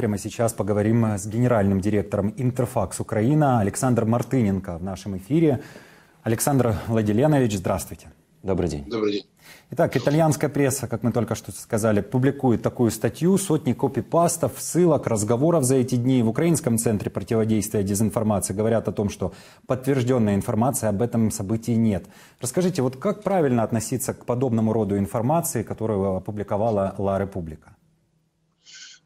Прямо сейчас поговорим с генеральным директором Интерфакс Украина Александром Мартыненко в нашем эфире. Александр Владиленович, здравствуйте. Добрый день. Добрый день. Итак, итальянская пресса, как мы только что сказали, публикует такую статью, сотни копипастов, ссылок, разговоров за эти дни. В Украинском центре противодействия дезинформации говорят о том, что подтвержденной информации об этом событии нет. Расскажите, вот как правильно относиться к подобному роду информации, которую опубликовала Ла Република?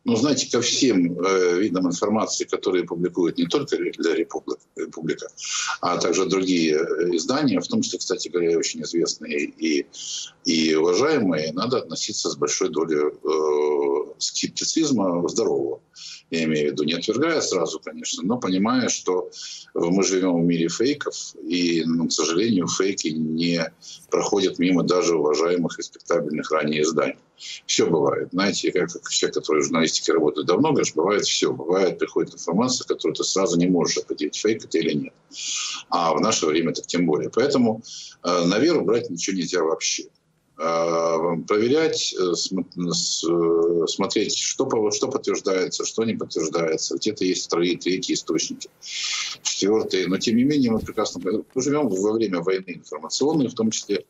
Ну, знаете, ко всем э, видам информации, которые публикуют не только для Република, Република, а также другие э, издания, в том числе, кстати говоря, очень известные и, и уважаемые, надо относиться с большой долей э, скептицизма здорового. Я имею в виду, не отвергая сразу, конечно, но понимая, что мы живем в мире фейков, и, ну, к сожалению, фейки не проходят мимо даже уважаемых, респектабельных ранее изданий. Все бывает. Знаете, как, как человек, который в журналистике работает давно, говоришь, бывает все. Бывает, приходит информация, которую ты сразу не можешь определить, фейк это или нет. А в наше время так тем более. Поэтому э, на веру брать ничего нельзя вообще э, проверять, э, э, смотреть, что, что подтверждается, что не подтверждается. Где-то есть вторые, третьи источники, четвертые. Но, тем не менее, мы прекрасно мы живем во время войны информационной, в том числе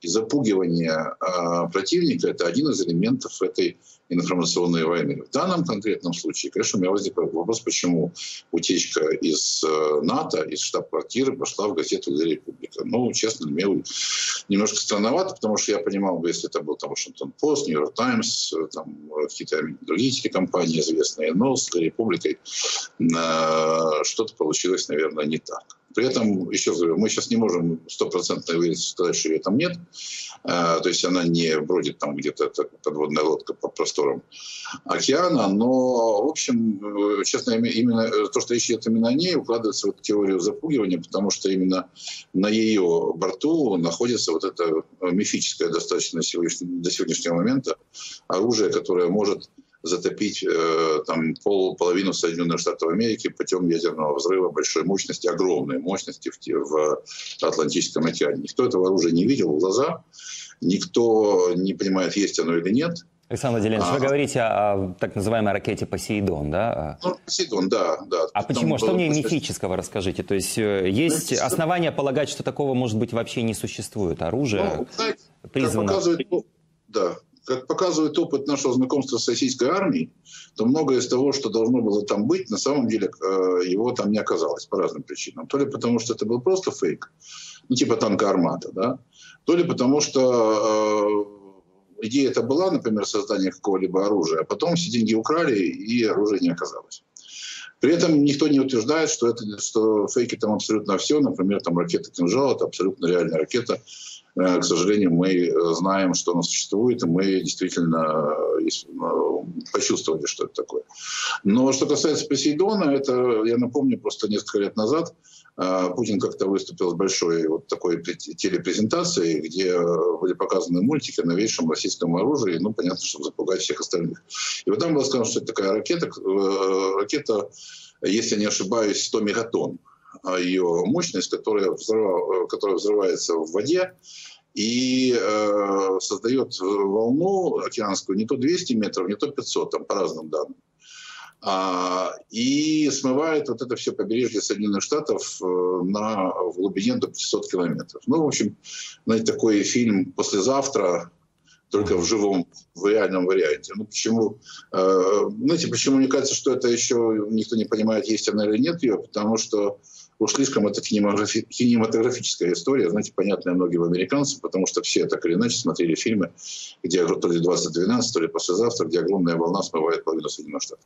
и запугивание э, противника – это один из элементов этой информационной войны. В данном конкретном случае, конечно, у меня возник вопрос, почему утечка из э, НАТО, из штаб-квартиры пошла в газету «Для Республика». Ну, честно, мне немножко странновато, потому что я понимал бы, если это был там Вашингтон Пост, Нью-Йорк Таймс, там какие-то другие компании известные, но с «Для Республикой» э, что-то получилось, наверное, не так. При этом, еще раз говорю, мы сейчас не можем стопроцентно сказать, что ее там нет. А, то есть она не бродит там где-то подводная лодка по просторам океана. Но, в общем, э, честно, именно э, то, что речь идет именно о ней, укладывается в теорию запугивания, потому что именно на ее борту находится вот это мифическое достаточно до сегодняшнего момента оружие, которое может затопить э, там пол, половину Соединенных Штатов Америки путем ядерного взрыва большой мощности, огромной мощности в, в Атлантическом океане. Никто этого оружия не видел в глаза, никто не понимает, есть оно или нет. Александр Владимирович, а, вы говорите о так называемой ракете «Посейдон», да? Ну, «Посейдон», да. да. А почему? Что в ней мифического, расскажите? То есть э, есть ну, основания полагать, что такого, может быть, вообще не существует? Оружие ну, знаете, призвано... Показывает, да, как показывает опыт нашего знакомства с российской армией, то многое из того, что должно было там быть, на самом деле э, его там не оказалось по разным причинам. То ли потому, что это был просто фейк, ну типа танка «Армата», да, то ли потому, что э, идея это была, например, создание какого-либо оружия, а потом все деньги украли и оружия не оказалось. При этом никто не утверждает, что, это, что фейки там абсолютно все. Например, там ракета «Кинжал» — это абсолютно реальная ракета, к сожалению, мы э, знаем, что она существует, и мы действительно э, почувствовали, что это такое. Но что касается Посейдона, это, я напомню, просто несколько лет назад Путин как-то выступил с большой вот такой телепрезентацией, где были показаны мультики о новейшем российском оружии, ну, понятно, чтобы запугать всех остальных. И вот там было сказано, что это такая ракета, ракета, если не ошибаюсь, 100 мегатонн ее мощность, которая, взрыв, которая взрывается в воде и э, создает волну океанскую не то 200 метров, не то 500, там по разным данным. А, и смывает вот это все побережье Соединенных Штатов э, на в глубине до 500 километров. Ну, в общем, знаете, такой фильм «Послезавтра», только в живом, в реальном варианте. Ну, почему, э, знаете, почему мне кажется, что это еще никто не понимает, есть она или нет ее, потому что уж слишком это кинематографи- кинематографическая история, знаете, понятная многим американцам, потому что все так или иначе смотрели фильмы, где то ли 2012, то ли послезавтра, где огромная волна смывает половину Соединенных Штатов.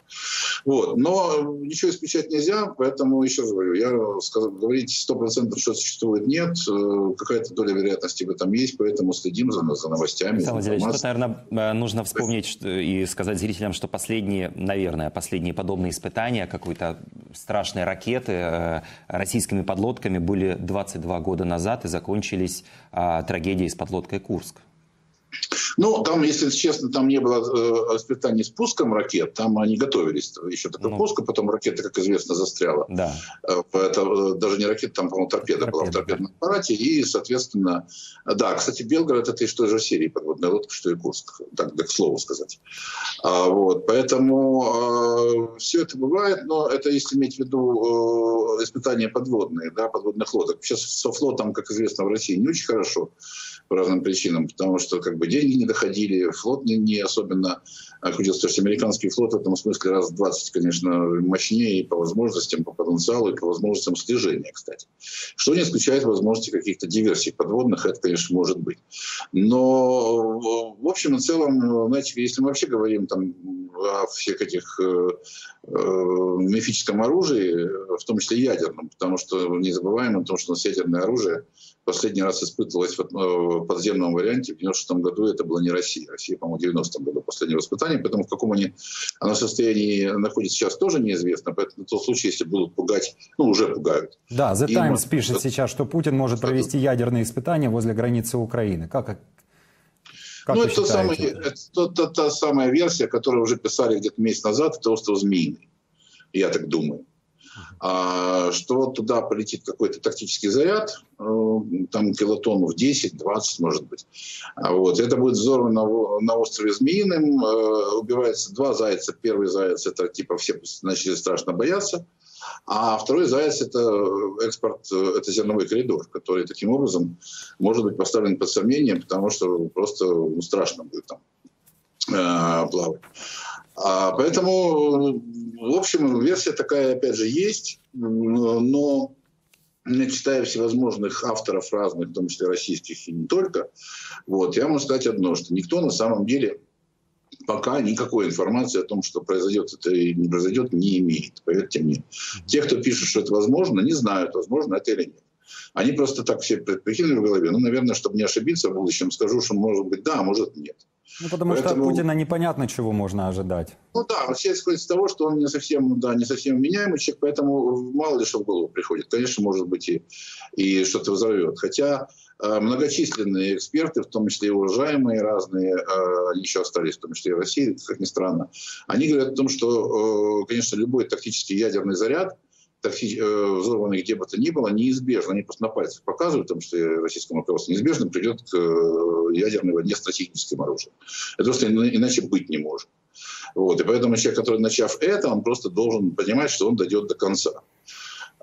Вот. Но ничего исключать нельзя, поэтому еще раз говорю, я сказал, говорить 100% что существует нет, э, какая-то доля вероятности в этом есть, поэтому следим за, за новостями. Александр Владимирович, тут, наверное, э, нужно вспомнить и сказать зрителям, что последние, наверное, последние подобные испытания какой-то страшной ракеты э, российскими подлодками были 22 года назад и закончились а, трагедией с подлодкой «Курск». Ну, там, если честно, там не было э, испытаний с пуском ракет, там они готовились еще только ну, пуску, потом ракета, как известно, застряла. Да. Э, это, э, даже не ракета, там, по-моему, торпеда, торпеда была в торпедном аппарате, и, соответственно, да, кстати, Белгород это из той же серии подводная лодка, что и Курск, так, так к слову сказать. А, вот, поэтому все это бывает, но это если иметь в виду э, испытания подводные, да, подводных лодок. Сейчас со флотом, как известно, в России не очень хорошо по разным причинам, потому что как бы деньги не доходили, флот не, не особенно крутился. То есть американский флот в этом смысле раз в 20, конечно, мощнее и по возможностям, по потенциалу, и по возможностям слежения, кстати. Что не исключает возможности каких-то диверсий подводных, это, конечно, может быть. Но в общем и целом, знаете, если мы вообще говорим там о всех этих э, э, мифическом оружии, в том числе ядерном, потому что не забываем о том, что у нас ядерное оружие последний раз испытывалось в э, подземном варианте в 96 году, это была не Россия. Россия, по-моему, в 90 году последнее испытание, поэтому в каком они, оно состоянии находится сейчас тоже неизвестно, поэтому в том случае, если будут пугать, ну, уже пугают. Да, The Times И, пишет сейчас, что Путин может провести ядерные испытания возле границы Украины. Как, как ну, это, самый, это, это та самая версия, которую уже писали где-то месяц назад, это остров Змеиный, я так думаю. А, что вот туда полетит какой-то тактический заряд, э, там килотонов 10-20, может быть. А вот. Это будет взорвано на, острове Змеиным, э, убивается два зайца. Первый заяц, это типа все начали страшно бояться. А второй заяц – это экспорт, это зерновой коридор, который таким образом может быть поставлен под сомнение, потому что просто ну, страшно будет там э, плавать. А, поэтому, в общем, версия такая, опять же, есть, но я читаю всевозможных авторов разных, в том числе российских и не только, вот, я могу сказать одно, что никто на самом деле пока никакой информации о том, что произойдет это или не произойдет, не имеет. Поверьте мне. Те, кто пишет, что это возможно, не знают, возможно это или нет. Они просто так все прикинули в голове. Ну, наверное, чтобы не ошибиться в будущем, скажу, что может быть да, а может нет. Ну, потому Поэтому... что от Путина непонятно, чего можно ожидать. Ну да, все исходят из того, что он не совсем, да, не совсем меняемый человек, поэтому мало ли что в голову приходит. Конечно, может быть и, и что-то взорвет. Хотя э, многочисленные эксперты, в том числе и уважаемые разные, э, еще остались, в том числе и в России, как ни странно, они говорят о том, что, э, конечно, любой тактический ядерный заряд – Э, взорванных где бы то ни было, неизбежно, они просто на пальцах показывают, потому что российскому руководству неизбежно придет к э, ядерной войне стратегическим оружием. Это просто иначе быть не может. Вот. И поэтому человек, который начав это, он просто должен понимать, что он дойдет до конца.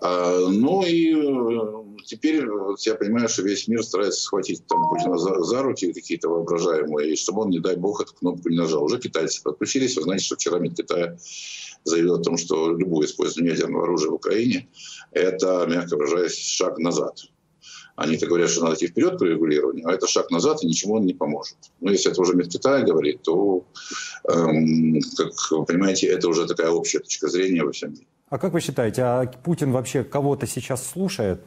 А, ну и э, теперь я понимаю, что весь мир старается схватить там Путина за, за руки какие-то воображаемые, и чтобы он, не дай бог, эту кнопку не нажал. Уже китайцы подключились. Вы знаете, что вчера МИД Китая заявил о том, что любое использование ядерного оружия в Украине – это, мягко выражаясь, шаг назад. Они-то говорят, что надо идти вперед по регулированию, а это шаг назад, и ничему он не поможет. Но если это уже МИД Китая говорит, то, эм, как вы понимаете, это уже такая общая точка зрения во всем мире. А как вы считаете, а Путин вообще кого-то сейчас слушает?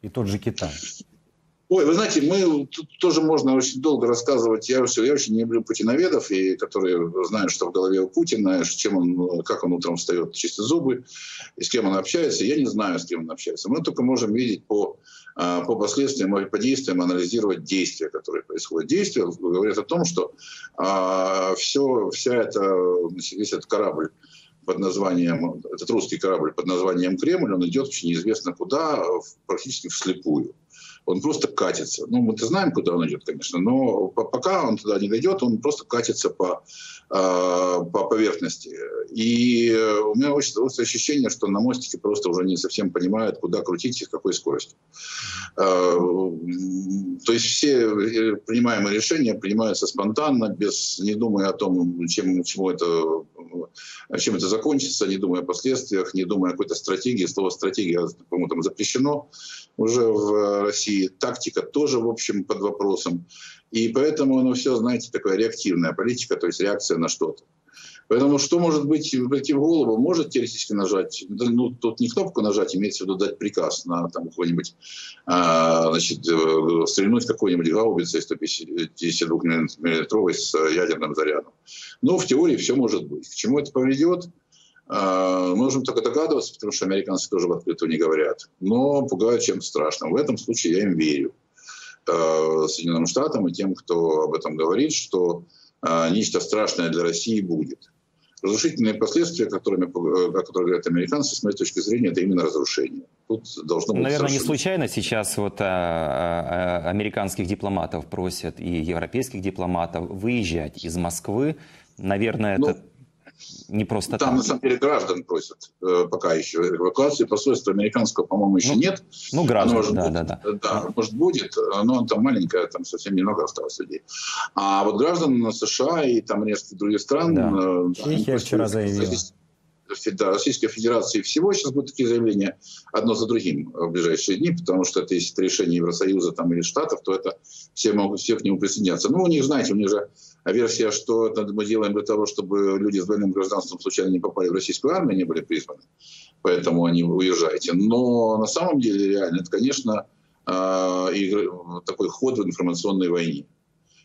И тот же Китай? Ой, вы знаете, мы тут тоже можно очень долго рассказывать. Я, я очень не люблю путиноведов, и которые знают, что в голове у Путина, чем он, как он утром встает, чистит зубы, и с кем он общается. Я не знаю, с кем он общается. Мы только можем видеть по, а, по последствиям по действиям, анализировать действия, которые происходят. Действия говорят о том, что а, все, вся эта, весь этот корабль под названием, этот русский корабль под названием Кремль, он идет очень неизвестно куда, практически вслепую он просто катится. Ну, мы-то знаем, куда он идет, конечно, но пока он туда не дойдет, он просто катится по, по поверхности. И у меня очень ощущение, что на мостике просто уже не совсем понимают, куда крутить и с какой скоростью. Э, то есть все э, принимаемые решения принимаются спонтанно, без, не думая о том, чем, чему это, чем это закончится, не думая о последствиях, не думая о какой-то стратегии. Слово «стратегия», по-моему, там запрещено уже в России. Тактика тоже, в общем, под вопросом. И поэтому оно все, знаете, такая реактивная политика, то есть реакция на что-то. Поэтому что может быть прийти в голову? Может теоретически нажать, ну, тут не кнопку нажать, имеется в виду дать приказ на там какой-нибудь, а, значит, э, стрельнуть какой-нибудь гаубицей 152 миллиметровой с ядерным зарядом. Но в теории все может быть. К чему это поведет? Мы можем только догадываться, потому что американцы тоже в открытую не говорят. Но пугают чем страшным. В этом случае я им верю. Э, Соединенным Штатам и тем, кто об этом говорит, что э, нечто страшное для России будет. Разрушительные последствия, которыми, э, о которых говорят американцы, с моей точки зрения, это именно разрушение. Тут должно быть Наверное, совершенно... не случайно сейчас вот а, а, американских дипломатов просят и европейских дипломатов выезжать из Москвы. Наверное, ну, это не просто Там, так. на самом деле, граждан просят э, пока еще эвакуации. Посольства американского, по-моему, еще Ну, нет. Ну, граждан, может, да, будет, да, да. да, может, будет, но там маленькое, там совсем немного осталось людей. А вот граждан США и там нескольких других стран... Да. э, Чехия вчера заявила. Да, Российской Федерации всего сейчас будут такие заявления одно за другим в ближайшие дни, потому что это если это решение Евросоюза там, или Штатов, то это все могут все к нему присоединяться. Ну, у них, знаете, у них же версия, что это мы делаем для того, чтобы люди с двойным гражданством случайно не попали в российскую армию, не были призваны. Поэтому они уезжаете. Но на самом деле реально это, конечно, игры- такой ход в информационной войне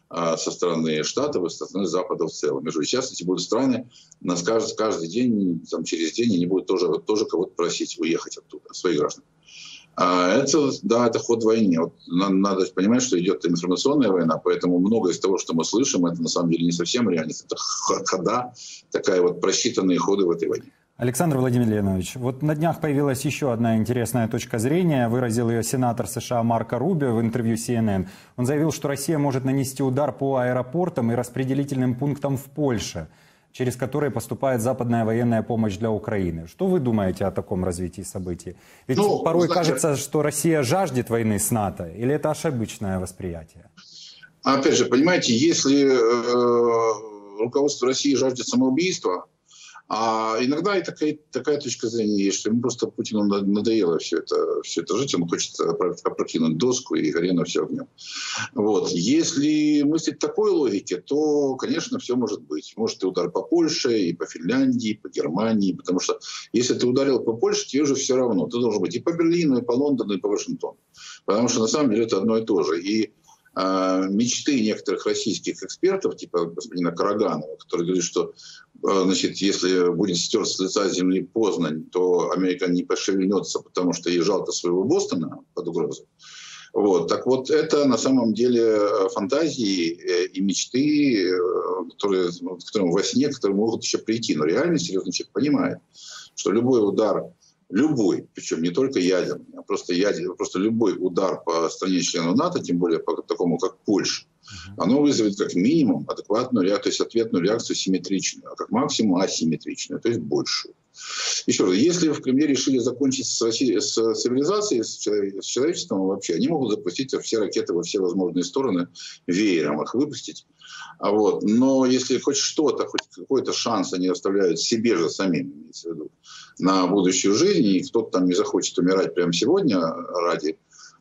а, со стороны Штатов и со стороны Запада в целом. Между сейчас эти будут страны, нас каждый, каждый день, там, через день они будут тоже, тоже кого-то просить уехать оттуда, своих граждан. А это, да, это ход войны. Вот на- надо понимать, что идет информационная война, поэтому многое из того, что мы слышим, это на самом деле не совсем реальность. Это хода, такая вот просчитанные ходы в этой войне. Александр Владимирович, вот на днях появилась еще одна интересная точка зрения. Выразил ее сенатор США Марко Рубио в интервью CNN. Он заявил, что Россия может нанести удар по аэропортам и распределительным пунктам в Польше, через которые поступает западная военная помощь для Украины. Что вы думаете о таком развитии событий? Ведь Ну, порой знаете- кажется, что Россия жаждет войны с НАТО, или это ошибочное восприятие? Опять же, понимаете, если э, руководство России жаждет самоубийства, а иногда и такая, такая точка зрения есть, что ему просто Путину над- надоело все это, все это жить, он хочет опро- опрокинуть доску и горено все огнем. Вот. Если мыслить такой логике, то, конечно, все может быть. Может и удар по Польше, и по Финляндии, и по Германии, потому что если ты ударил по Польше, тебе уже все равно. Ты должен быть и по Берлину, и по Лондону, и по Вашингтону. Потому что на самом деле это одно и то же. И э, мечты некоторых российских экспертов, типа господина Караганова, который говорит, что значит, если будет стерт с лица земли Познань, то Америка не пошевельнется, потому что ей жалко своего Бостона под угрозой. Вот. Так вот, это на самом деле э, фантазии э, и мечты, э, которые, ну, которым во сне, которые могут еще прийти. Но реально серьезный человек понимает, что любой удар, любой, причем не только ядерный, а просто, ядерный, просто любой удар по стране-члену НАТО, тем более по такому, как Польша, оно вызовет как минимум адекватную реакцию, то есть ответную реакцию симметричную, а как максимум асимметричную, то есть большую. Еще раз, если в Кремле решили закончить с, Россией, с цивилизацией, с, человек- с человечеством вообще, они могут запустить все ракеты во все возможные стороны, веером их выпустить. А вот. Но если хоть что-то, хоть какой-то шанс они оставляют себе же самим, имеется в виду, на будущую жизнь, и кто-то там не захочет умирать прямо сегодня ради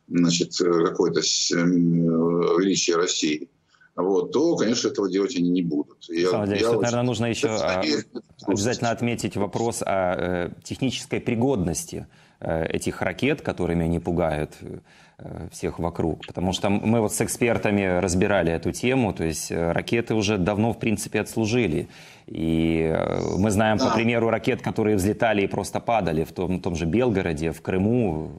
значит, какой-то с- м, величия России, вот, то, конечно, этого делать они не будут. Я- Александр я очень- наверное, нужно еще а, надеюсь, обязательно отметить вопрос о э, технической пригодности э, этих ракет, которыми они пугают э, всех вокруг. Потому что мы вот с экспертами разбирали эту тему, то есть э, ракеты уже давно, в принципе, отслужили. И э, мы знаем, по Да. примеру, ракет, которые взлетали и просто падали в том, том же Белгороде, в Крыму.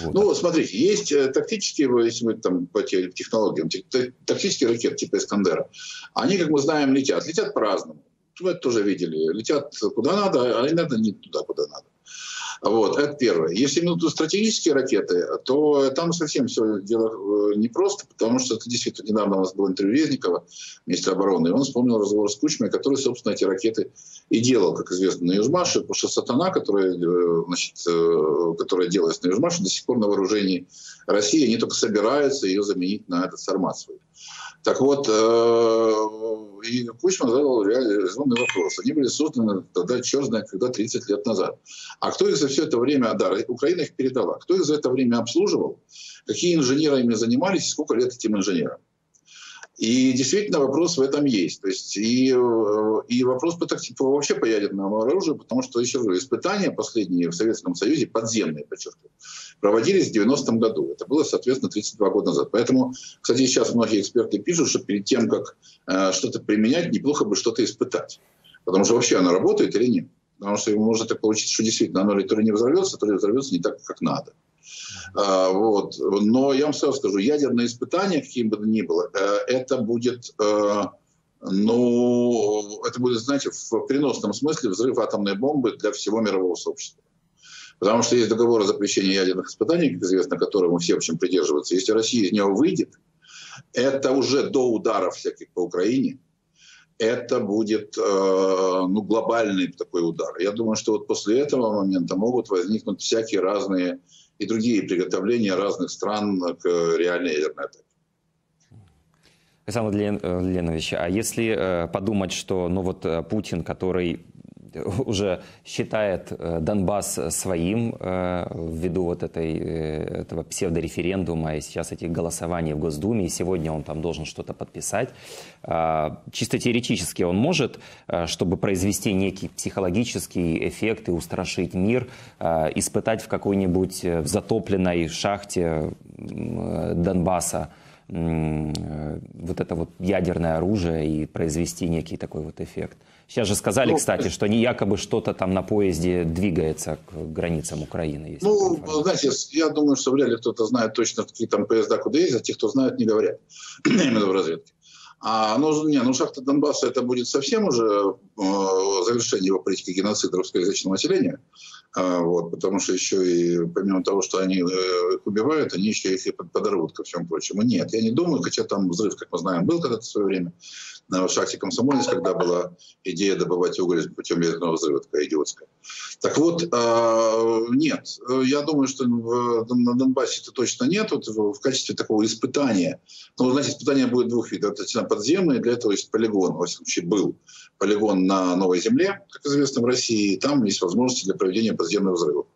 Вот. Ну, смотрите, есть э, тактические, если мы там по те- технологиям, те- та- тактические ракеты типа Искандера. Они, как мы знаем, летят. Летят по-разному. Вы это тоже видели. Летят куда надо, а иногда не туда, куда надо. Вот, это первое. Если тут стратегические ракеты, то там совсем все дело э, непросто, потому что это действительно недавно у нас был интервью Резникова, министра обороны, и он вспомнил разговор с Кучмой, который, собственно, эти ракеты и делал, как известно, на Южмаше, потому что «Сатана», которая, э, значит, э, которая делалась на Южмаше, до сих пор на вооружении России, они только собираются ее заменить на этот «Сармат» свой. Так вот, э, и Кучма задал резонный вопрос. Они были созданы тогда, черт знает, когда 30 лет назад. А кто их за все это время, да, Украина их передала, кто их за это время обслуживал, какие инженеры ими занимались, сколько лет этим инженерам? И действительно вопрос в этом есть. То есть и, э, и вопрос по, такти- по- вообще по ядерному оружию, потому что, еще раз испытания последние в Советском Союзе, подземные, подчеркиваю, проводились в 90-м году. Это было, соответственно, 32 года назад. Поэтому, кстати, сейчас многие эксперты пишут, что перед тем, как э, что-то применять, неплохо бы что-то испытать. Потому что вообще оно работает или нет. Потому что может так получиться, что действительно оно то ли не взорвется, то ли взорвется не так, как надо. А, вот. Но я вам сразу скажу, ядерные испытания, каким бы то ни было, э, это будет, э, ну, это будет, знаете, в переносном смысле взрыв атомной бомбы для всего мирового сообщества. Потому что есть договор о запрещении ядерных испытаний, как известно, которому все, в общем, придерживаются. Если Россия из него выйдет, это уже до ударов всяких по Украине, это будет ну, глобальный такой удар. Я думаю, что вот после этого момента могут возникнуть всякие разные и другие приготовления разных стран к реальной ядерной атаке. Александр Ленович, а если подумать, что ну вот Путин, который уже считает э, Донбасс своим э, ввиду вот этой, э, этого псевдореферендума и сейчас этих голосований в Госдуме, и сегодня он там должен что-то подписать. А, чисто теоретически он может, чтобы произвести некий психологический эффект и устрашить мир, испытать в какой-нибудь затопленной шахте Донбасса вот это вот ядерное оружие и произвести некий такой вот эффект. Сейчас же сказали, ну, кстати, что не якобы что-то там на поезде двигается к границам Украины. Ну, знаете, я думаю, что вряд ли кто-то знает точно, какие там поезда куда ездят. Те, кто знает, не говорят. Именно в разведке. А, ну, не, ну шахта Донбасса это будет совсем уже э, завершение его политики геноцида русскоязычного населения. Э, вот, потому что еще и помимо того, что они э, их убивают, они еще их и подорвут ко всему прочему. Нет, я не думаю, хотя там взрыв, как мы знаем, был когда-то в свое время на шахте Комсомольец, когда была идея добывать уголь путем ядерного взрыва, такая идиотская. Так вот, э, нет, я думаю, что на Донбассе это точно нет. Вот в качестве такого испытания, ну, знаете, испытание будет двух видов. Это подземные, для этого есть полигон, во всяком случае, был полигон на Новой Земле, как известно в России, там есть возможности для проведения подземных взрывов.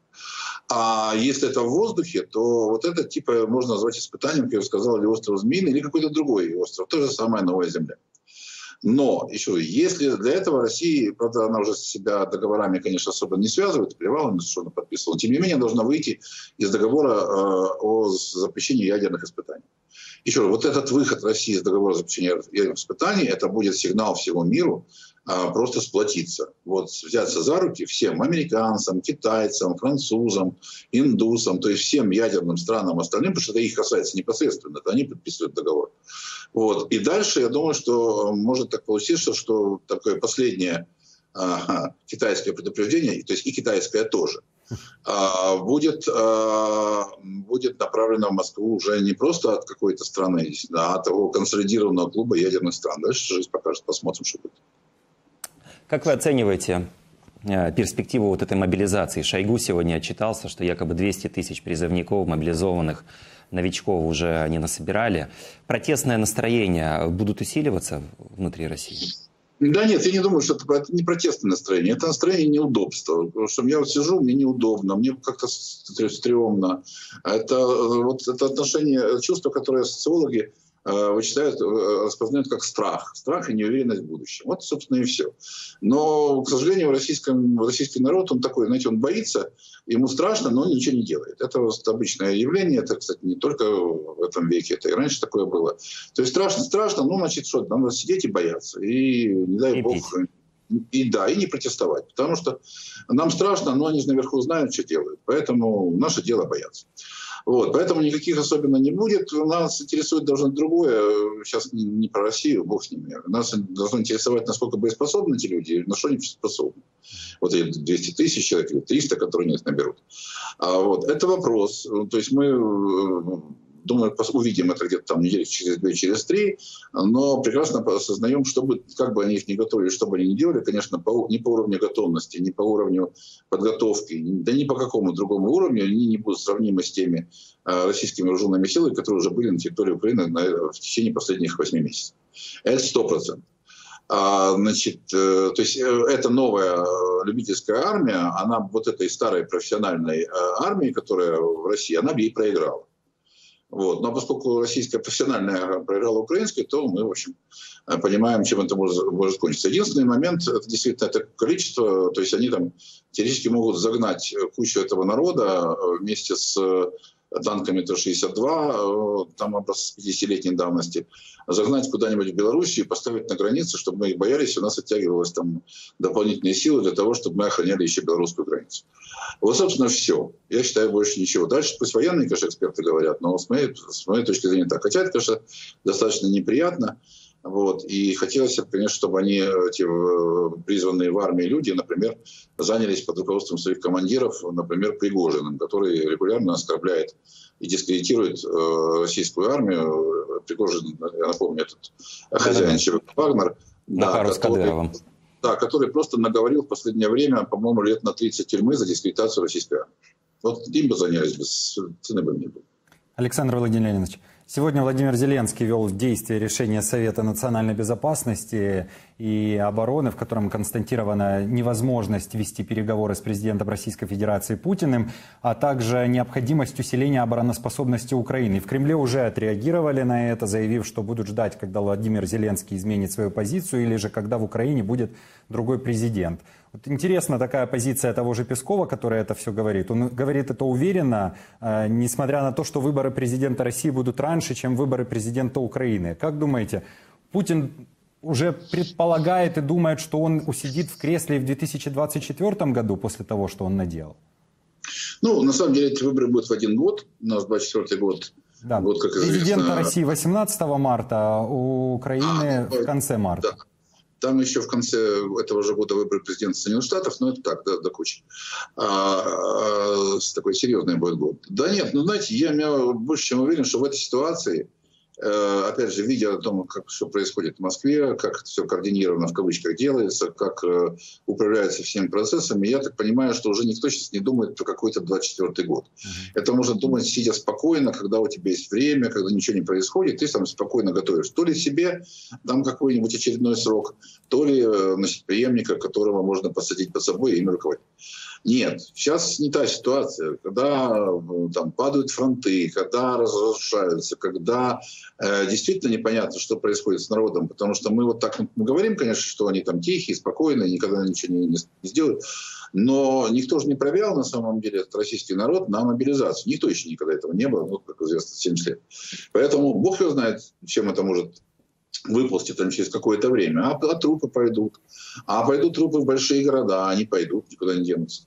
А если это в воздухе, то вот это типа можно назвать испытанием, как я сказал, или остров Змеиный, или какой-то другой остров. То же самое Новая Земля. Но, еще, если для этого Россия, правда, она уже себя договорами, конечно, особо не связывает, плевала, что она подписывала, тем не менее, должна выйти из договора э, о запрещении ядерных испытаний. Еще раз, вот этот выход России из договора о запрещении ядерных испытаний, это будет сигнал всему миру просто сплотиться. Вот взяться за руки всем американцам, китайцам, французам, индусам, то есть всем ядерным странам остальным, потому что это их касается непосредственно, это они подписывают договор. Вот. И дальше я думаю, что может так получиться, что такое последнее а, китайское предупреждение, то есть и китайское тоже, а, будет, а, будет направлено в Москву уже не просто от какой-то страны, а от того консолидированного клуба ядерных стран. Дальше жизнь покажет, посмотрим, что будет. Как вы оцениваете э, перспективу вот этой мобилизации? Шойгу сегодня отчитался, что якобы 200 тысяч призывников, мобилизованных новичков уже они насобирали. Протестное настроение будут усиливаться внутри России? Да нет, я не думаю, что это не протестное настроение, это настроение неудобства. Потому что я вот сижу, мне неудобно, мне как-то стрёмно. Это, э, вот это отношение, чувство, которое социологи вычитают, э, распознают как страх. Страх и неуверенность в будущем. Вот, собственно, и все. Но, к сожалению, российском, российский народ, он такой, знаете, он боится, ему страшно, но он ничего не делает. Это обычное явление, это, кстати, не только в этом веке, это и раньше такое было. То есть страшно, страшно, ну, значит, что, надо сидеть и бояться. И, не дай и бог, и да, и не протестовать. Потому что нам страшно, но они же наверху знают, что делают. Поэтому наше дело бояться. Вот, поэтому никаких особенно не будет. Нас интересует должно другое. Сейчас не, не про Россию, бог с ними. Нас должно интересовать, насколько боеспособны эти люди, на что они способны. Вот 200 тысяч человек или 300, которые них наберут. А вот, это вопрос. То есть мы Думаю, увидим это где-то там недели через две, через три. Но прекрасно осознаем, что бы, как бы они их не готовили, что бы они ни делали, конечно, по, не по уровню готовности, не по уровню подготовки, да ни по какому другому уровню они не будут сравнимы с теми э, российскими вооруженными силами, которые уже были на территории Украины в течение последних восьми месяцев. Это сто процентов. А, значит, э, то есть э, эта новая любительская армия, она вот этой старой профессиональной армии, которая в России, она ей проиграла. Вот. Но поскольку российская профессиональная проиграла украинской, то мы, в общем, понимаем, чем это может, может кончиться. Единственный момент, это действительно это количество, то есть они там теоретически могут загнать кучу этого народа вместе с танками Т-62, э, там образ 50-летней давности, загнать куда-нибудь в Белоруссию и поставить на границе, чтобы мы их боялись, у нас оттягивалось там дополнительные силы для того, чтобы мы охраняли еще белорусскую границу. Вот, собственно, все. Я считаю, больше ничего. Дальше пусть военные, конечно, эксперты говорят, но с моей, с моей точки зрения так. Хотя это, конечно, достаточно неприятно. Вот. И хотелось, конечно, чтобы они, эти э, призванные в армии люди, например, занялись под руководством своих командиров, например, Пригожиным, который регулярно оскорбляет и дискредитирует э, российскую армию. Пригожин, я напомню, этот хозяин ЧВК «Вагнер», да, с Кадыровым. Да, который просто наговорил в последнее время, по-моему, лет на 30 тюрьмы за дискредитацию российской армии. Вот им бы занялись, без цены бы не было. Александр Владимирович, Сегодня Владимир Зеленский вел в действие решение Совета национальной безопасности и обороны, в котором констатирована невозможность вести переговоры с президентом Российской Федерации Путиным, а также необходимость усиления обороноспособности Украины. В Кремле уже отреагировали на это, заявив, что будут ждать, когда Владимир Зеленский изменит свою позицию или же когда в Украине будет другой президент. Вот интересна такая позиция того же Пескова, который это все говорит. Он говорит это уверенно, э, несмотря на то, что выборы президента России будут раньше, чем выборы президента Украины. Как думаете, Путин уже предполагает и думает, что он усидит в кресле в 2024 году после того, что он наделал? Ну, на самом деле, эти выборы будут в один год. У нас 24 год. Да. Год, как известно... Президента России 18 марта, а у Украины а, в конце марта. Да. Там еще в конце этого же года выборы президента Соединенных Штатов, но это так, до, до кучи. А, а, такой серьезный будет год. Да нет, ну знаете, я, я больше чем уверен, что в этой ситуации опять же, видя о том, как все происходит в Москве, как это все координировано в кавычках делается, как э, управляется всеми процессами, я так понимаю, что уже никто сейчас не думает про какой-то 24 год. Это можно думать, сидя спокойно, когда у тебя есть время, когда ничего не происходит, ты сам спокойно готовишь. То ли себе там какой-нибудь очередной срок, то ли э, значит, преемника, которого можно посадить под собой и им руководить. Нет, сейчас не та ситуация, когда э, там падают фронты, когда разрушаются, когда э, действительно непонятно, что происходит с народом, потому что мы вот так мы говорим, конечно, что они там тихие, спокойные, никогда ничего не, не сделают, но никто же не проверял на самом деле этот российский народ на мобилизацию. Никто еще никогда этого не было, ну, как известно, 70 лет. Поэтому Бог его знает, чем это может выползти там через какое-то время, а, а трупы пойдут. А пойдут трупы в большие города, они пойдут, никуда не денутся.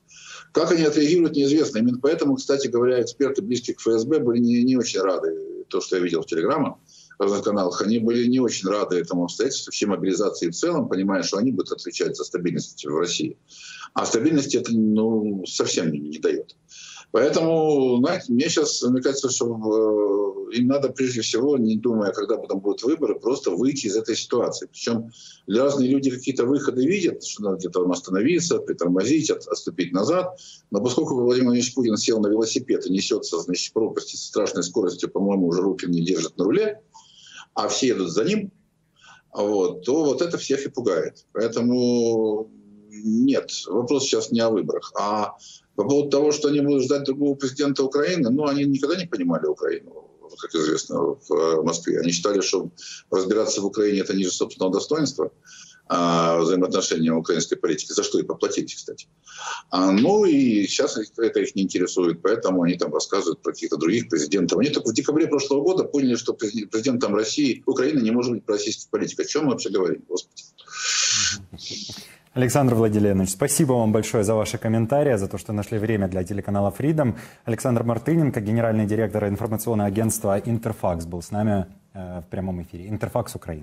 Как они отреагируют, неизвестно. Именно поэтому, кстати говоря, эксперты близкие к ФСБ были не, не очень рады, то, что я видел в телеграммах, разных каналах, они были не очень рады этому обстоятельству, всей мобилизации в целом, понимая, что они будут отвечать за стабильность в России. А стабильности это ну, совсем не, не дает. Поэтому, знаете, мне сейчас, мне кажется, что э, им надо прежде всего, не думая, когда потом будут выборы, просто выйти из этой ситуации. Причем разные люди какие-то выходы видят, что надо где-то остановиться, притормозить, от, отступить назад. Но поскольку Владимир Владимирович Путин сел на велосипед и несется, значит, пропасти со страшной скоростью, по-моему, уже руки не держит на руле, а все едут за ним, вот, то вот это всех и пугает. Поэтому нет, вопрос сейчас не о выборах, а по поводу того, что они будут ждать другого президента Украины, ну, они никогда не понимали Украину, как известно, в э, Москве. Они считали, что разбираться в Украине – это ниже собственного достоинства а, взаимоотношения украинской политики, за что и поплатились, кстати. А, ну и сейчас это их не интересует, поэтому они там рассказывают про каких-то других президентов. Они только в декабре прошлого года поняли, что президентом России, Украины не может быть российский политик. О чем мы вообще говорим, Господи? Александр Владимирович, спасибо вам большое за ваши комментарии, за то, что нашли время для телеканала Freedom. Александр Мартыненко, генеральный директор информационного агентства Интерфакс, был с нами э, в прямом эфире. Интерфакс Украина.